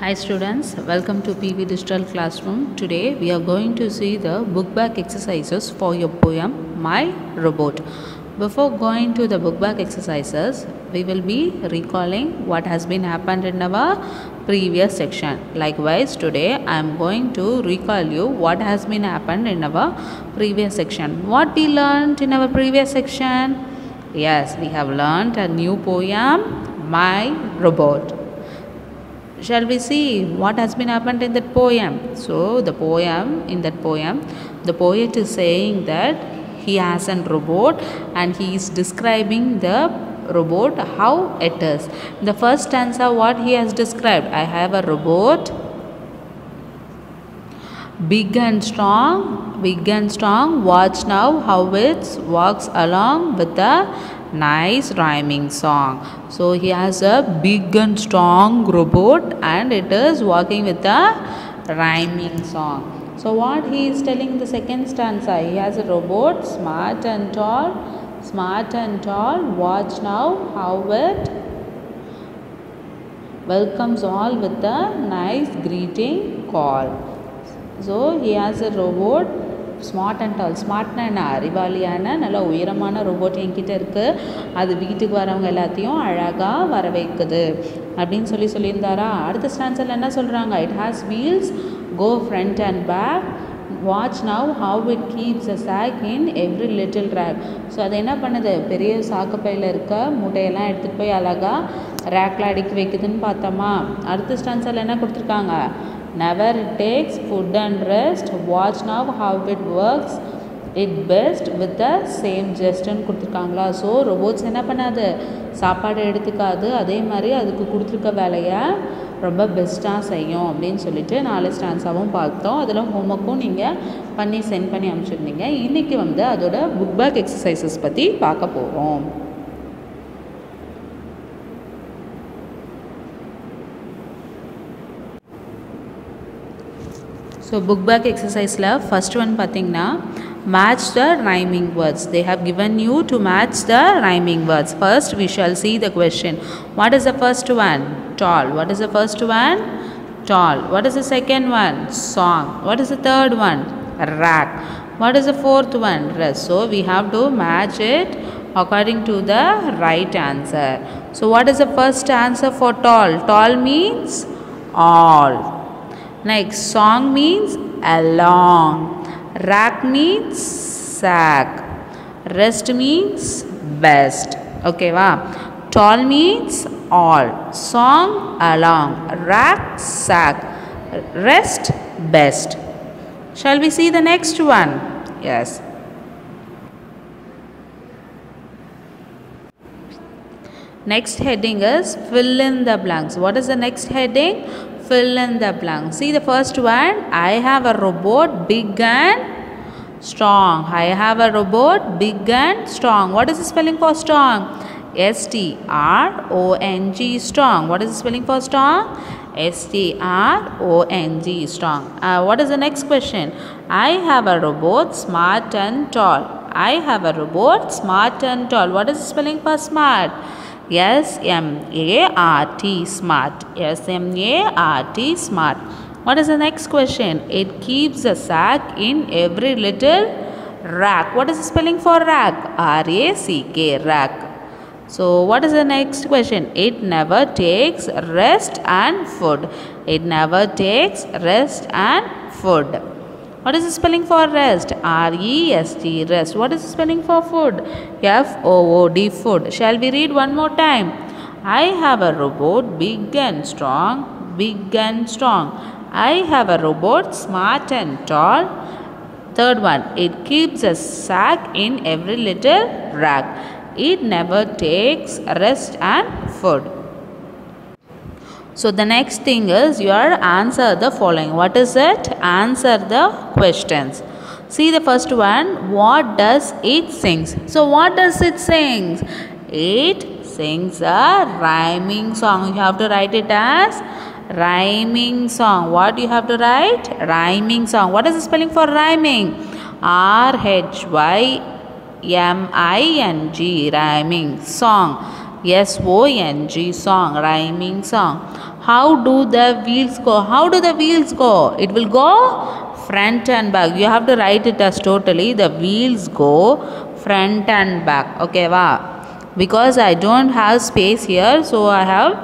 Hi students, welcome to PV Digital Classroom. Today we are going to see the book back exercises for your poem My Robot. Before going to the book back exercises, we will be recalling what has been happened in our previous section. Likewise, today I am going to recall you what has been happened in our previous section. What we learned in our previous section? Yes, we have learned a new poem, My Robot shall we see what has been happened in that poem? So the poem in that poem the poet is saying that he has a robot and he is describing the robot how it is. The first stanza what he has described i have a robot big and strong big and strong watch now how it walks along with a nice rhyming song. So he has a big and strong robot and it is working with a rhyming song. So what he is telling the second stanza he has a robot smart and tall smart and tall watch now how it welcomes all with a nice greeting call. So he has a robot smart and tall ஸ்மார்ட்னா என்ன? அறிவாளியான நல்ல உயரமான robot என்கிட்ட இருக்குது அது வீட்டுக்கு வரவங்க எல்லாத்தையும் அழகாக வர வைக்குது அப்படின்னு சொல்லி சொல்லியிருந்தாரா? அடுத்த ஸ்டான்சரில் என்ன சொல்கிறாங்க it has wheels go front and back watch now how it keeps a sock in every little rack so அது என்ன பண்ணுது? பெரிய சாக்குப்பையில் இருக்க மூட்டையெல்லாம் எடுத்துகிட்டு போய் அழகாக ரேக்கில் அடுக்கி வைக்குதுன்னு பார்த்தோமா? அடுத்த ஸ்டான்ஸில் என்ன கொடுத்துருக்காங்க? Never it takes food and rest. Watch now how it works. Best with the same same கொடுத்துருக்காங்களா? ஸோ ரொபோட்ஸ் என்ன பண்ணாது? சாப்பாடு எடுத்துக்காது. அதே மாதிரி அதுக்கு கொடுத்துருக்க வேலையை ரொம்ப பெஸ்ட்டாக செய்யும் அப்படின்னு சொல்லிட்டு நாலு ஸ்டான்ஸாகவும் பார்த்தோம். அதில் ஹோம்ஒர்க்கும் நீங்கள் பண்ணி சென்ட் பண்ணி அனுப்பிச்சிருந்தீங்க. இன்றைக்கி வந்து அதோட புக் பேக் எக்ஸசைசஸ் பற்றி பார்க்க போகிறோம் so book back எக்ஸசைஸில் first one பார்த்தீங்கன்னா match the rhyming words they have given you to match the rhyming words first we shawl see the question what is the first one doll what is the first one doll what is the second one song what is the third one rack what is the fourth one rest so we have to match it according to the right answer so what is the first answer for tall tall means all Next, song means along. Rack means sack. Rest means best. Okay, wow. Tall means all. Song along. Rack sack. Rest best. Shall we see the next one? Yes. Next heading is fill in the blanks. What is the next heading? Fill in the blank. See the first one. I have a robot big and strong. I have a robot big and strong. What is the spelling for strong? S T R O N G strong. What is the spelling for strong? S T R O N G strong. Uh, what is the next question? I have a robot smart and tall. I have a robot smart and tall. What is the spelling for smart? S M A R T smart. S M A R T smart. What is the next question? It keeps a sack in every little rack. What is the spelling for rack? R A C K rack. So what is the next question? It never takes rest and food. It never takes rest and food. What is the spelling for rest? R E S T rest. What is the spelling for food? F O O D food. Shall we read one more time? I have a robot big and strong, big and strong. I have a robot smart and tall. Third one, it keeps a sack in every little rack. It never takes rest and food. So the next thing is you are answer the following. What is it? Answer the questions. See the first one. What does it sings? So what does it sings? It sings a rhyming song. You have to write it as rhyming song. What do you have to write? Rhyming song. What is the spelling for rhyming? R H Y M I N G rhyming song. S O N G song rhyming song. How do the wheels go? How do the wheels go? It will go front and back. You have to write it as totally. The wheels go front and back. Okay wow because i don't have space here so i have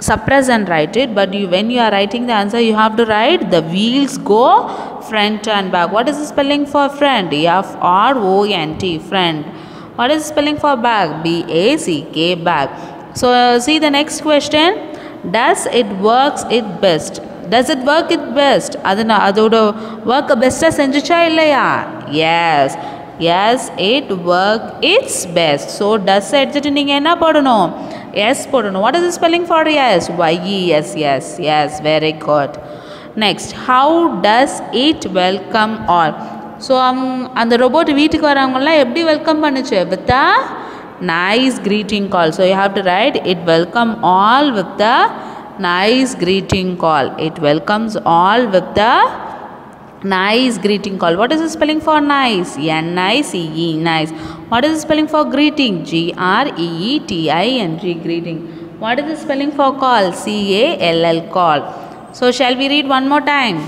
suppress and write it. But you when you are writing the answer you have to write the wheels go front and back. What is the spelling for front? F r o n t front. What is the spelling for back? B a c k back. So uh, see the next question does it works it best does it work it best அது நான் அதோட ஒர்க்கை பெஸ்ட்டாக செஞ்சுச்சா இல்லையா? Yes yes it work it's best so does எடுத்துட்டு நீங்கள் என்ன போடணும்? எஸ் போடணும். What is spelling for yes Y E S yes yes very good next how does it welcome all so அவங்க அந்த ரோபோட் வீட்டுக்கு வரவங்களாம் எப்படி வெல்கம் பண்ணுச்சு? With nice greeting call. So you have to write it welcome all with the nice greeting call. It welcomes all with the nice greeting call. What is the spelling for nice? Nice e nice. what is the spelling for greeting? G r e e t i n g greeting. What is the spelling for call? C a l l call. So shall we read one more time?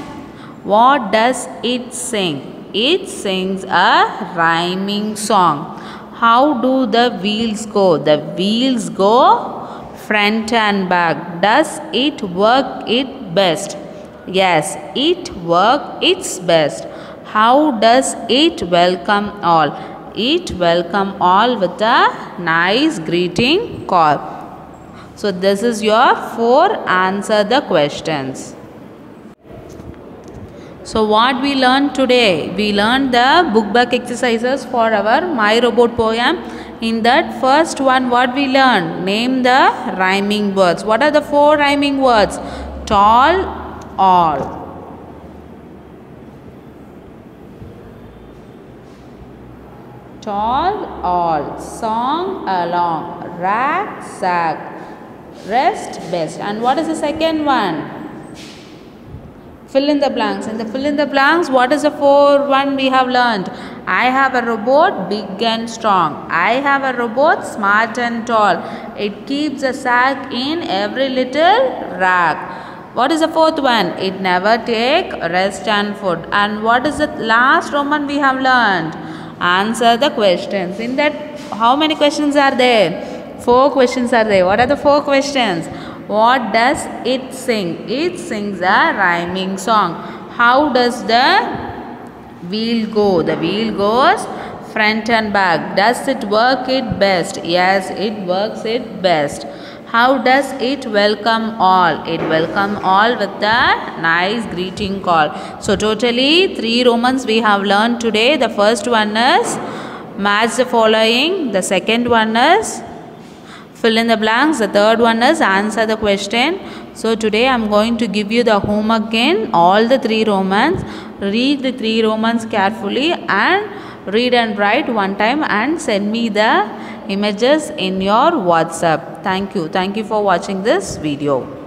What does it sing? It sings a rhyming song how do the wheels go? The wheels go front and back. Does it work it best? Yes it work its best. How does it welcome all? It welcome all with a nice greeting call. So this is your four answer the questions so what we learned today? We learned the book back exercises for our My Robot poem. In that first one what we learned? Name the rhyming words. What are the four rhyming words? Tall, all. Tall, all. Song, along. Rack, sack. Rest, best. And what is the second one? Fill in the blanks. In the fill in the blanks what is the four one we have learned? I have a robot big and strong. I have a robot smart and tall. It keeps a sack in every little rack. What is the fourth one? It never take rest and food. And what is the last roman we have learned? Answer the questions. In that how many questions are there? Four questions are there. What are the four questions what does it sing? It sings a rhyming song. How does the wheel go? The wheel goes front and back. Does it work it best? Yes, it works it best. How does it welcome all? It welcome all with a nice greeting call. So totally three Romans we have learned today. The first one is match the following. The second one is fill in the blanks. The third one is answer the question. So today i'm going to give you the homework again all the three romans. Read the three romans carefully and read and write one time and send me the images in your whatsapp. Thank you. Thank you for watching this video